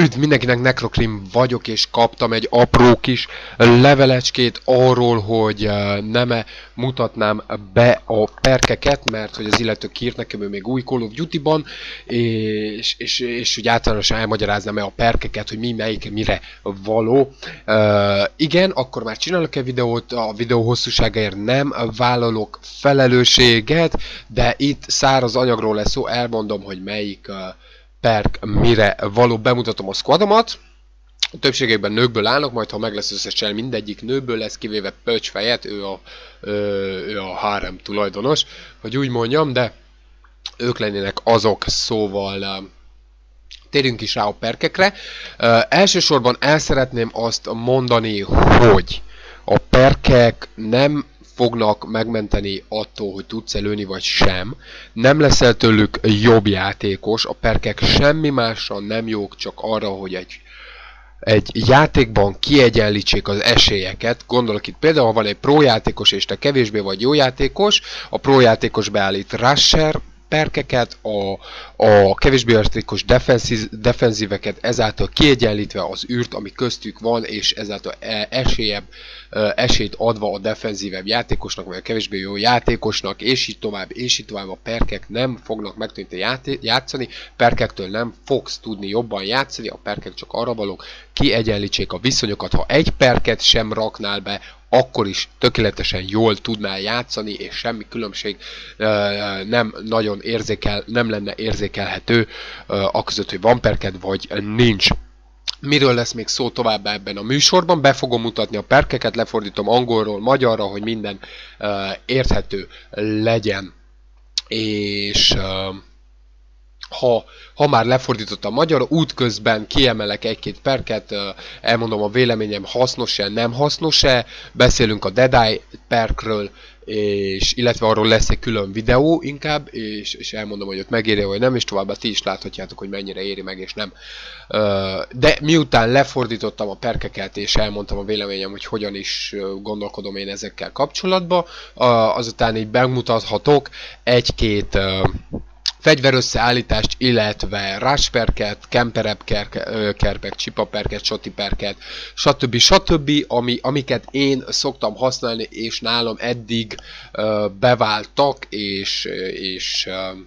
Üdv mindenkinek, Necrocrim vagyok, és kaptam egy apró kis levelecskét arról, hogy uh, nem -e mutatnám be a perkeket, mert hogy az illető kírt nekem, ő még új Call of Duty-ban, és, és, és hogy általánosan elmagyaráznám-e a perkeket, hogy mi melyik mire való. Uh, igen, akkor már csinálok egy videót, a videó hosszúságáért nem vállalok felelősséget, de itt száraz anyagról lesz szó, elmondom, hogy melyik uh, perk mire való bemutatom a squadomat. Többségében nőkből állnak, majd ha meg lesz összesen mindegyik nőből lesz, kivéve fejet, ő a, ő, ő a hárem tulajdonos, hogy úgy mondjam, de ők lennének azok, szóval térjünk is rá a perkekre. Uh, elsősorban el szeretném azt mondani, hogy a perkek nem fognak megmenteni attól, hogy tudsz előni vagy sem. Nem leszel tőlük jobb játékos, a perkek semmi másra nem jók, csak arra, hogy egy egy játékban kiegyenlítsék az esélyeket. Gondolok itt például, ha van egy pro játékos és te kevésbé vagy jó játékos, a pro játékos beállít rusher perkeket, a, a kevésbé értékos defenzíveket, ezáltal kiegyenlítve az űrt, ami köztük van, és ezáltal e, esélyebb, esélyt adva a defenzívebb játékosnak, vagy a kevésbé jó játékosnak, és így tovább, és így tovább a perkek nem fognak megtűnni játszani, perkektől nem fogsz tudni jobban játszani, a perkek csak arra valók, kiegyenlítsék a viszonyokat, ha egy perket sem raknál be, akkor is tökéletesen jól tudnál játszani, és semmi különbség nem nagyon érzékel, nem lenne érzékelhető a között, hogy van perked, vagy nincs. Miről lesz még szó tovább ebben a műsorban? Be fogom mutatni a perkeket, lefordítom angolról magyarra, hogy minden érthető legyen. És ha, ha már lefordítottam magyarra, útközben kiemelek egy-két perket, elmondom a véleményem hasznos-e, nem hasznos-e, beszélünk a Dead Eye perkről, és illetve arról lesz egy külön videó inkább, és, és elmondom, hogy ott megéri vagy nem, és továbbá ti is láthatjátok, hogy mennyire éri meg, és nem. De miután lefordítottam a perkeket, és elmondtam a véleményem, hogy hogyan is gondolkodom én ezekkel kapcsolatban, azután így bemutathatok egy-két fegyverösszeállítást, illetve rushperket, kemperep csipaperket, sotiperket, stb. stb. Ami, amiket én szoktam használni, és nálam eddig uh, beváltak, és, és, uh,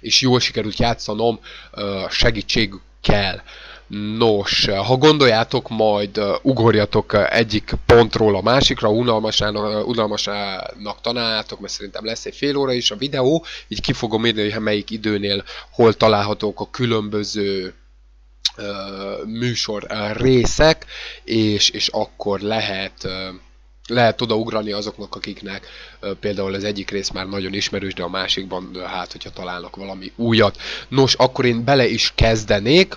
és jól sikerült játszanom uh, segítségükkel. Nos, ha gondoljátok, majd ugorjatok egyik pontról a másikra, unalmasának, unalmasának találjátok, mert szerintem lesz egy fél óra is a videó, így ki fogom írni, hogy melyik időnél hol találhatók a különböző uh, műsor részek, és, és akkor lehet uh, lehet odaugrani azoknak, akiknek például az egyik rész már nagyon ismerős, de a másikban hát, hogyha találnak valami újat. Nos, akkor én bele is kezdenék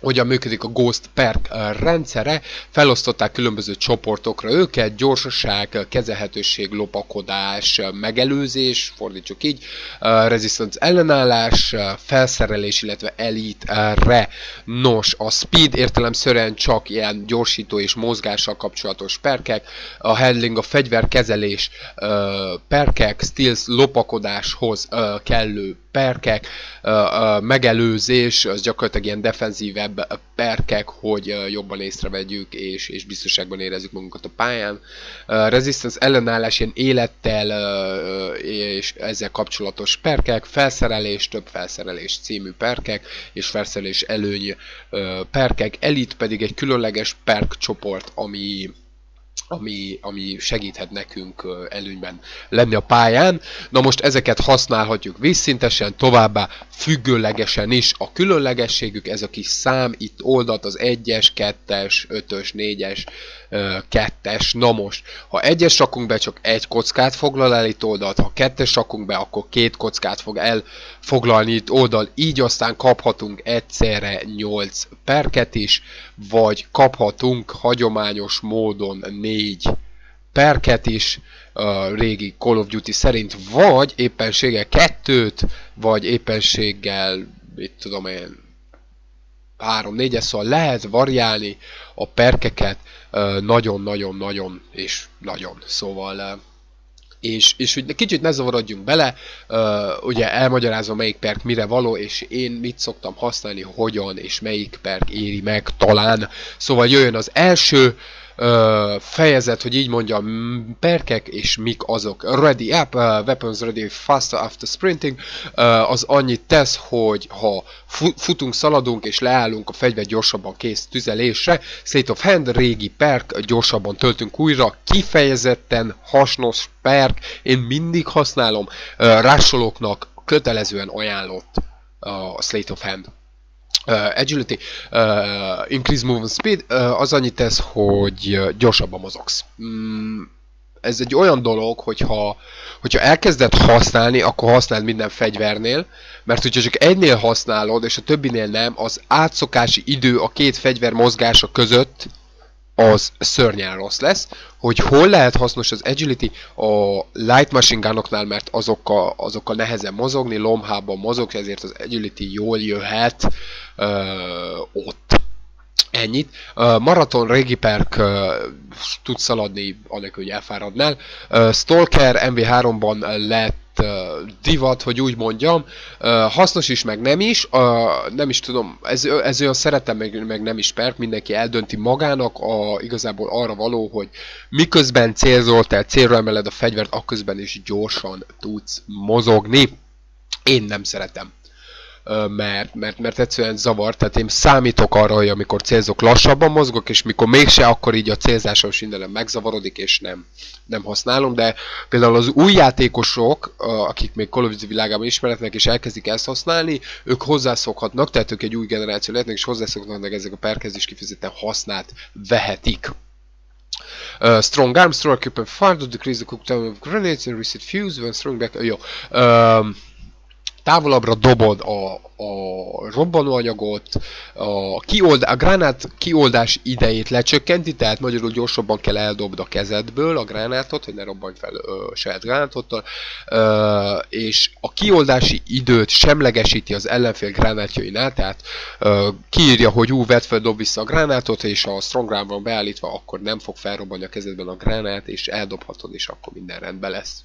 hogyan működik a Ghost Perk rendszere, felosztották különböző csoportokra őket, gyorsaság, kezelhetőség, lopakodás, megelőzés, fordítsuk így, resistance ellenállás, felszerelés, illetve elite-re. Nos, a speed értelemszerűen csak ilyen gyorsító és mozgással kapcsolatos perkek, a handling, a fegyverkezelés perkek, stealth, lopakodáshoz kellő perkek, megelőzés, az gyakorlatilag ilyen defenzívebb perkek, hogy jobban észrevegyük és, és biztonságban érezzük magunkat a pályán. Resistance ellenállás ilyen élettel és ezzel kapcsolatos perkek, felszerelés, több felszerelés című perkek, és felszerelés előny perkek, elit pedig egy különleges perk csoport, ami ami, ami segíthet nekünk előnyben lenni a pályán. Na most ezeket használhatjuk vízszintesen, továbbá függőlegesen is. A különlegességük ez a kis szám, itt oldalt az 1-es, 2-es, 5-ös, 4-es, 2-es. Na most, ha 1-es rakunk be, csak egy kockát foglal el itt oldalt, ha 2-es rakunk be, akkor két kockát fog elfoglalni itt oldal, így aztán kaphatunk egyszerre 8 perket is, vagy kaphatunk hagyományos módon 4 perket is, a régi Call of Duty szerint, vagy éppenséggel kettőt, vagy éppenséggel, mit tudom én, 3-4-es, szóval lehet variálni a perkeket nagyon-nagyon-nagyon és nagyon. Szóval és, és hogy kicsit ne zavarodjunk bele, uh, ugye elmagyarázom melyik perk mire való, és én mit szoktam használni, hogyan, és melyik perk éri meg talán. Szóval jöjjön az első, uh, fejezet, hogy így mondjam, perkek és mik azok. Ready up, uh, weapons ready faster after sprinting, uh, az annyit tesz, hogy ha futunk, szaladunk és leállunk, a fegyver gyorsabban kész tüzelésre. State of Hand, régi perk, gyorsabban töltünk újra, kifejezetten hasznos perk, én mindig használom, uh, rásolóknak kötelezően ajánlott a Slate of Hand uh, agility, uh, increase movement speed, uh, az annyit tesz, hogy gyorsabban mozogsz. Mm, ez egy olyan dolog, hogyha, hogyha elkezded használni, akkor használd minden fegyvernél, mert hogyha csak egynél használod, és a többinél nem, az átszokási idő a két fegyver mozgása között az szörnyen rossz lesz. Hogy hol lehet hasznos az agility a light machine gunoknál, mert azokkal, azokkal nehezen mozogni, lomhában mozog, ezért az agility jól jöhet uh, ott. Ennyit. Maraton régi perk uh, tud szaladni, anélkül, hogy elfáradnál. Stalker MV3-ban lett divat, hogy úgy mondjam, hasznos is, meg nem is, nem is tudom, ez, ez olyan szeretem, meg, meg nem is perk, mindenki eldönti magának, a, igazából arra való, hogy miközben célzol, tehát célra emeled a fegyvert, akközben is gyorsan tudsz mozogni. Én nem szeretem mert, mert, mert egyszerűen zavar, tehát én számítok arra, hogy amikor célzok lassabban mozgok, és mikor mégse, akkor így a célzásom mindenem megzavarodik, és nem, nem használom, de például az új játékosok, akik még Call of Duty világában ismeretnek, és elkezdik ezt használni, ők hozzászokhatnak, tehát ők egy új generáció lehetnek, és hozzászokhatnak ezek a perkez is kifejezetten hasznát vehetik. Uh, strong arm, strong equipment fire to decrease the cooldown of grenades and reset fuse when strong back. Uh, jó. Um, távolabbra dobod a, a robbanóanyagot, a, kiold, a gránát kioldás idejét lecsökkenti, tehát magyarul gyorsabban kell eldobd a kezedből a gránátot, hogy ne robbanj fel ö, saját gránátottal, ö, és a kioldási időt semlegesíti az ellenfél gránátjainál, tehát ö, kiírja, hogy ú, vedd fel, dob vissza a gránátot, és a strong ground van beállítva, akkor nem fog felrobbanni a kezedben a gránát, és eldobhatod, és akkor minden rendben lesz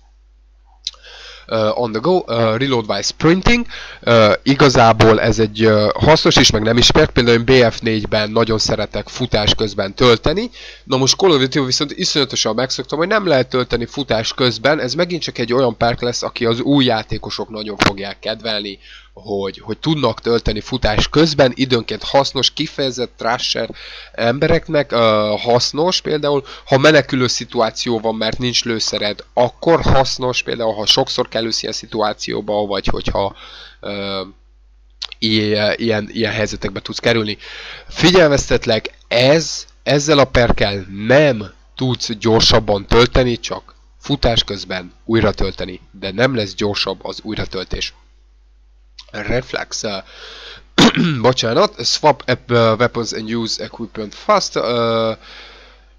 uh, on the go, uh, reload by sprinting. Uh, igazából ez egy uh, hasznos is, meg nem ismert, például én BF4-ben nagyon szeretek futás közben tölteni. Na most Call of Duty viszont iszonyatosan megszoktam, hogy nem lehet tölteni futás közben, ez megint csak egy olyan perk lesz, aki az új játékosok nagyon fogják kedvelni, hogy, hogy tudnak tölteni futás közben, időnként hasznos, kifejezett trasher embereknek uh, hasznos, például ha menekülő szituáció van, mert nincs lőszered, akkor hasznos, például ha sokszor kerülsz ilyen szituációba, vagy hogyha uh, ilyen, ilyen, helyzetekbe tudsz kerülni. Figyelmeztetlek, ez, ezzel a perkel nem tudsz gyorsabban tölteni, csak futás közben újra tölteni, de nem lesz gyorsabb az újratöltés reflex, uh, bocsánat, swap app, uh, weapons and use equipment fast, uh,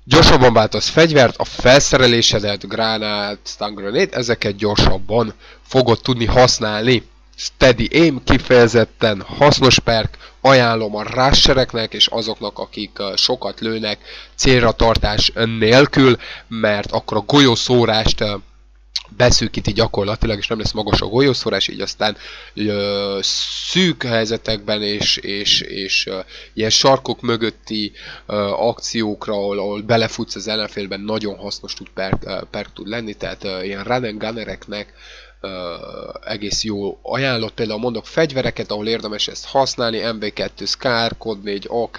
gyorsabban váltasz fegyvert, a felszerelésedet, gránát, stun grenade, ezeket gyorsabban fogod tudni használni. Steady aim kifejezetten hasznos perk, ajánlom a rássereknek és azoknak, akik sokat lőnek célra tartás nélkül, mert akkor a golyószórást beszűkíti gyakorlatilag, és nem lesz magas a golyószórás, így aztán ö, szűk helyzetekben és, és, és ö, ilyen sarkok mögötti ö, akciókra, ahol, ahol belefutsz az ellenfélben, nagyon hasznos tud perk, perk tud lenni, tehát ö, ilyen run and gunnereknek egész jó ajánlott, például mondok fegyvereket, ahol érdemes ezt használni, MB2 Scar, Code 4 AK,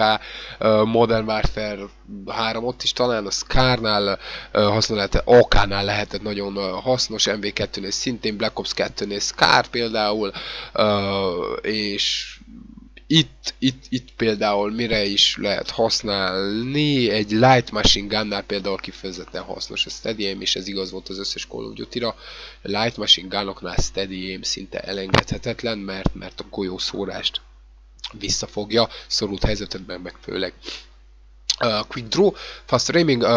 Modern Warfare 3, ott is talán a Scar-nál használhat, AK-nál lehetett nagyon hasznos, MB2-nél szintén, Black Ops 2-nél Scar például, és itt, itt, itt például mire is lehet használni, egy Light Machine Gunnál például kifejezetten hasznos a Steady Aim, és ez igaz volt az összes Call of Duty-ra. Light Machine Gunoknál Steady Aim szinte elengedhetetlen, mert, mert a golyószórást visszafogja, szorult helyzetekben meg főleg. Uh, quick Draw, Fast Aiming, uh,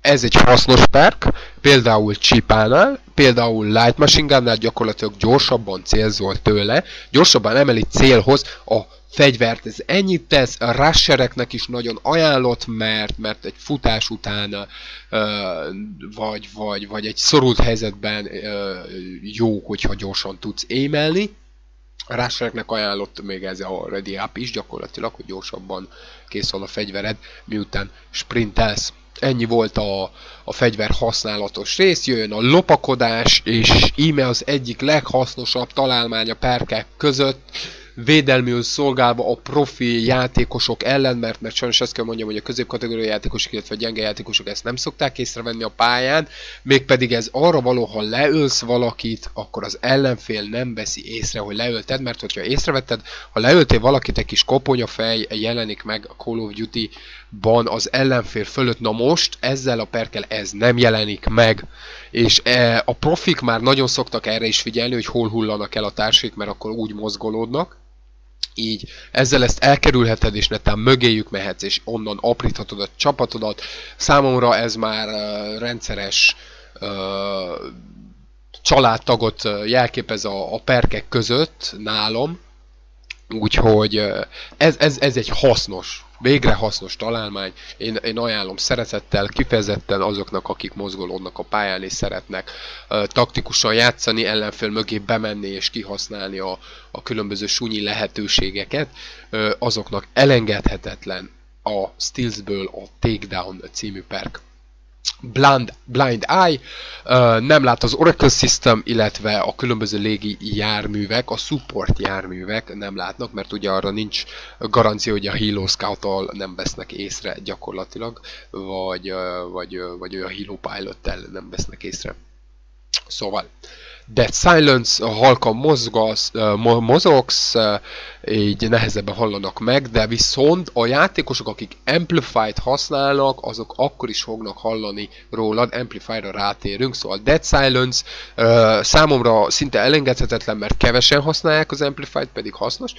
ez egy hasznos perk, például csipánál, például Light Machine Gunnál gyakorlatilag gyorsabban célzol tőle, gyorsabban emeli célhoz a fegyvert, ez ennyit tesz, a rushereknek is nagyon ajánlott, mert, mert egy futás után vagy, vagy, vagy egy szorult helyzetben jó, hogyha gyorsan tudsz émelni. A rushereknek ajánlott még ez a ready up is gyakorlatilag, hogy gyorsabban készül a fegyvered, miután sprintelsz. Ennyi volt a, a fegyver használatos rész, jöjjön a lopakodás, és íme az egyik leghasznosabb találmány a perkek között, védelmül szolgálva a profi játékosok ellen, mert, mert sajnos ezt kell mondjam, hogy a középkategóriai játékosok, illetve a gyenge játékosok ezt nem szokták észrevenni a pályán, mégpedig ez arra való, ha leölsz valakit, akkor az ellenfél nem veszi észre, hogy leölted, mert hogyha észrevetted, ha leöltél valakit, egy kis koponyafej jelenik meg a Call of Duty-ban az ellenfél fölött, na most ezzel a perkel ez nem jelenik meg, és e, a profik már nagyon szoktak erre is figyelni, hogy hol hullanak el a társik, mert akkor úgy mozgolódnak, így ezzel ezt elkerülheted, és netán mögéjük mehetsz, és onnan apríthatod a csapatodat. Számomra ez már uh, rendszeres uh, családtagot jelképez a, a perkek között nálam, úgyhogy ez, ez, ez egy hasznos Végre hasznos találmány. Én, én ajánlom szeretettel, kifejezetten azoknak, akik mozgolódnak a pályán és szeretnek uh, taktikusan játszani, ellenfél mögé bemenni és kihasználni a, a különböző súnyi lehetőségeket, uh, azoknak elengedhetetlen a Steelsből a Takedown című perk. Blind, Blind Eye, nem lát az Oracle System, illetve a különböző légi járművek, a support járművek nem látnak, mert ugye arra nincs garancia, hogy a Halo scout nem vesznek észre gyakorlatilag, vagy, vagy, vagy olyan Halo pilot nem vesznek észre. Szóval, Dead Silence, halkan mozgasz, mozogsz, így nehezebben hallanak meg, de viszont a játékosok, akik Amplify-t használnak, azok akkor is fognak hallani rólad, Amplify-ra rátérünk, szóval Dead Silence számomra szinte elengedhetetlen, mert kevesen használják az Amplify-t, pedig hasznos,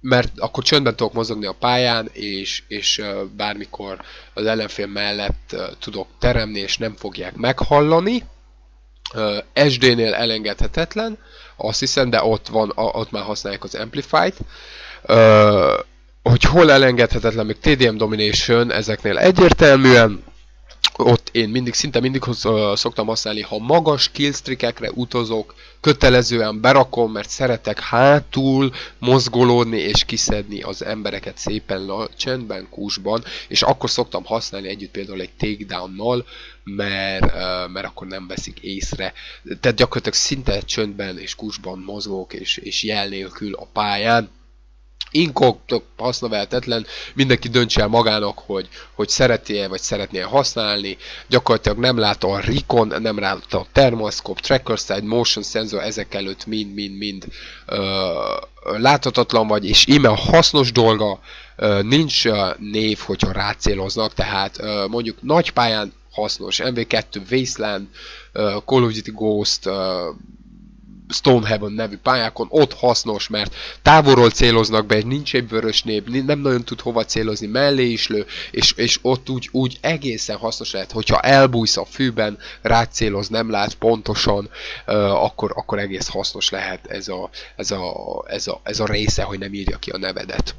mert akkor csöndben tudok mozogni a pályán, és, és bármikor az ellenfél mellett tudok teremni, és nem fogják meghallani, SD-nél elengedhetetlen, azt hiszem, de ott van, ott már használják az Amplify-t. Hogy hol elengedhetetlen, még TDM Domination ezeknél egyértelműen, ott én mindig, szinte mindig szoktam használni, ha magas killstreakekre utazok, kötelezően berakom, mert szeretek hátul mozgolódni és kiszedni az embereket szépen csendben, kúsban, és akkor szoktam használni együtt például egy takedown-nal, mert, mert akkor nem veszik észre. Tehát gyakorlatilag szinte csöndben és kúsban mozgok, és, és jel nélkül a pályán, inkogtok hasznaveltetlen, mindenki döntse el magának, hogy, hogy szereti-e vagy szeretné használni. Gyakorlatilag nem lát a Recon, nem lát a Thermoscope, Tracker Side, Motion Sensor, ezek előtt mind-mind-mind láthatatlan vagy, és íme hasznos dolga, uh, nincs uh, név, hogyha rácéloznak, tehát uh, mondjuk nagy pályán hasznos, MV2, Wasteland, Call of Duty Ghost, Stonehaven nevű pályákon, ott hasznos, mert távolról céloznak be, nincs egy vörös nép, nem nagyon tud hova célozni, mellé is lő, és, és ott úgy, úgy egészen hasznos lehet, hogyha elbújsz a fűben, rácéloz, nem lát pontosan, uh, akkor, akkor egész hasznos lehet ez a, ez, a, ez, a, ez a része, hogy nem írja ki a nevedet.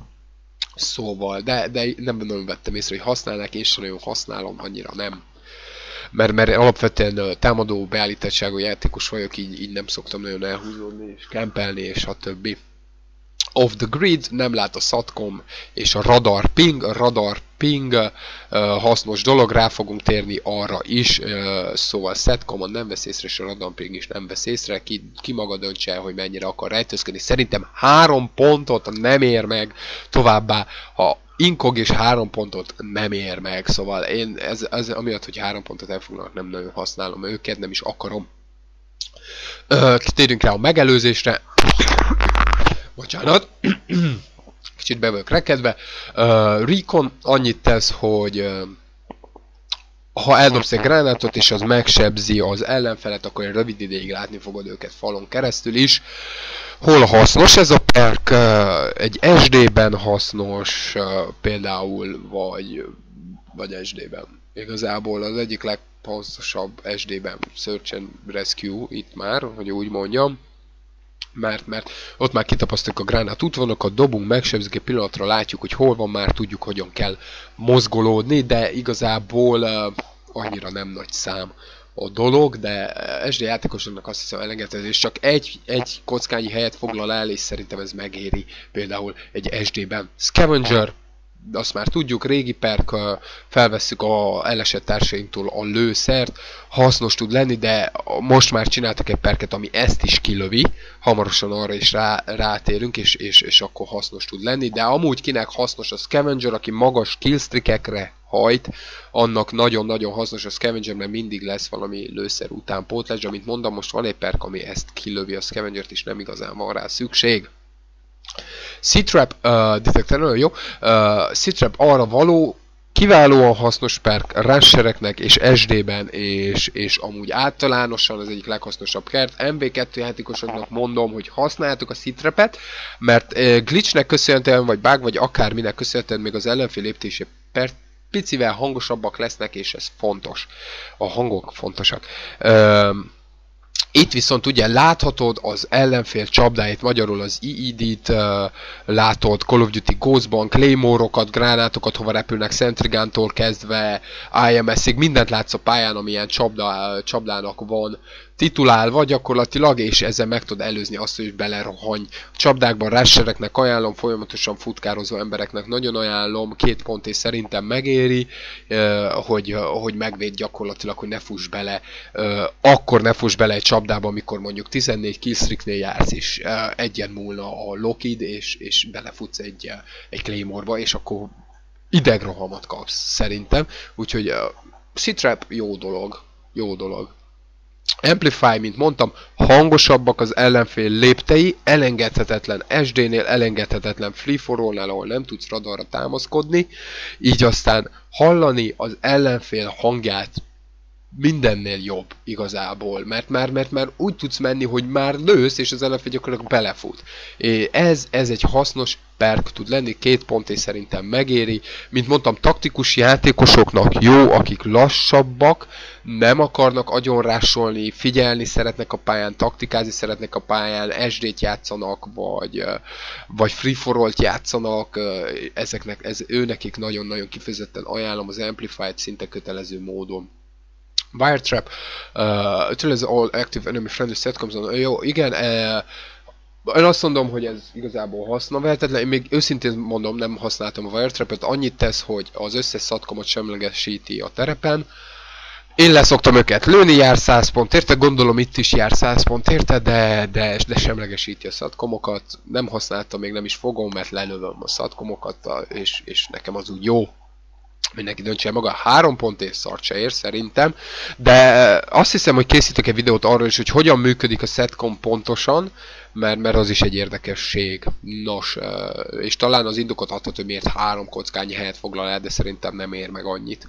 Szóval, de, de nem nagyon vettem észre, hogy használnak, én sem nagyon használom, annyira nem mert, mert alapvetően támadó beállítottságú játékos vagyok, így, így nem szoktam nagyon elhúzódni és kempelni és a többi. Off the grid, nem lát a SATCOM és a radar ping, a radar ping hasznos dolog, rá fogunk térni arra is, szóval SATCOM nem vesz észre, és radar ping is nem vesz észre, ki, ki maga döntse el, hogy mennyire akar rejtőzködni. Szerintem három pontot nem ér meg, továbbá, ha inkog és három pontot nem ér meg, szóval én ez, ez amiatt, hogy három pontot elfoglalnak, nem nagyon használom őket, nem is akarom. Térjünk rá a megelőzésre. Bocsánat. Kicsit be vagyok rekedve. Uh, Recon annyit tesz, hogy uh, ha eldobsz egy gránátot és az megsebzi az ellenfelet, akkor egy rövid ideig látni fogod őket falon keresztül is. Hol hasznos ez a perk? Egy SD-ben hasznos például, vagy, vagy SD-ben. Igazából az egyik leghasznosabb SD-ben Search and Rescue itt már, hogy úgy mondjam. Mert, mert ott már kitapasztaljuk a gránát útvonokat, dobunk, megsebzik egy pillanatra, látjuk, hogy hol van, már tudjuk, hogyan kell mozgolódni, de igazából uh, annyira nem nagy szám a dolog, de SD játékosoknak azt hiszem elengedhető, csak egy, egy kockányi helyet foglal el, és szerintem ez megéri például egy SD-ben. Scavenger, azt már tudjuk, régi perk, felvesszük a elesett társainktól a lőszert, hasznos tud lenni, de most már csináltak egy perket, ami ezt is kilövi, hamarosan arra is rá, rátérünk, és, és, és akkor hasznos tud lenni, de amúgy kinek hasznos a Scavenger, aki magas killstreakekre hajt, annak nagyon-nagyon hasznos a Scavenger, mert mindig lesz valami lőszer után pótlás, amit mondom, most van egy perk, ami ezt kilövi a Scavengert, és nem igazán van rá szükség. C-Trap uh, detektor, jó. Uh, C-Trap arra való, kiválóan hasznos perk rushereknek és SD-ben, és, és amúgy általánosan az egyik leghasznosabb kert. MB2 játékosoknak mondom, hogy használjátok a Citrapet, mert uh, glitchnek köszönhetően, vagy bug, vagy akárminek köszönhetően még az ellenfél léptése per picivel hangosabbak lesznek, és ez fontos. A hangok fontosak. Uh, itt viszont ugye láthatod az ellenfél csapdáit, magyarul az EED-t uh, látod, Call of Duty Ghostban, Claymore-okat, gránátokat, hova repülnek, Centrigántól kezdve IMS-ig, mindent látsz a pályán, amilyen csapda, csapdának van titulálva gyakorlatilag, és ezzel meg tudod előzni azt, hogy belerohanj. A csapdákban rashereknek ajánlom, folyamatosan futkározó embereknek nagyon ajánlom, két pont és szerintem megéri, hogy, hogy megvéd gyakorlatilag, hogy ne fuss bele, akkor ne fuss bele egy csapdába, amikor mondjuk 14 killstreaknél jársz, és egyen múlna a Lockheed, és, és belefutsz egy, egy Claymore-ba, és akkor idegrohamat kapsz, szerintem. Úgyhogy uh, Citrap jó dolog, jó dolog. Amplify, mint mondtam, hangosabbak az ellenfél léptei, elengedhetetlen SD-nél, elengedhetetlen free for all ahol nem tudsz radarra támaszkodni, így aztán hallani az ellenfél hangját mindennél jobb igazából, mert már, mert már úgy tudsz menni, hogy már lősz, és az ellenfél gyakorlatilag belefut. Ez, ez egy hasznos perk tud lenni, két pont és szerintem megéri. Mint mondtam, taktikus játékosoknak jó, akik lassabbak, nem akarnak agyonrásolni, figyelni szeretnek a pályán, taktikázni szeretnek a pályán, SD-t játszanak, vagy, vagy free for játszanak, ezeknek, ez őnekik nagyon-nagyon kifejezetten ajánlom az Amplified szinte kötelező módon. Wire Trap, uh, is all active enemy friendly set comes on. Jó, igen, uh, én azt mondom, hogy ez igazából hasznavehetetlen. Én még őszintén mondom, nem használtam a Wiretrap-et. Annyit tesz, hogy az összes szatkomot semlegesíti a terepen. Én leszoktam őket lőni, jár 100 pont érte, gondolom itt is jár 100 pont érte, de, de, de semlegesíti a szatkomokat. Nem használtam, még nem is fogom, mert lelövöm a szatkomokat, és, és nekem az úgy jó mindenki döntse maga, három pont és szart se ér szerintem, de azt hiszem, hogy készítek egy videót arról is, hogy hogyan működik a setcom pontosan, mert, mert az is egy érdekesség. Nos, és talán az indokot adhat, hogy miért három kockányi helyet foglal el, de szerintem nem ér meg annyit.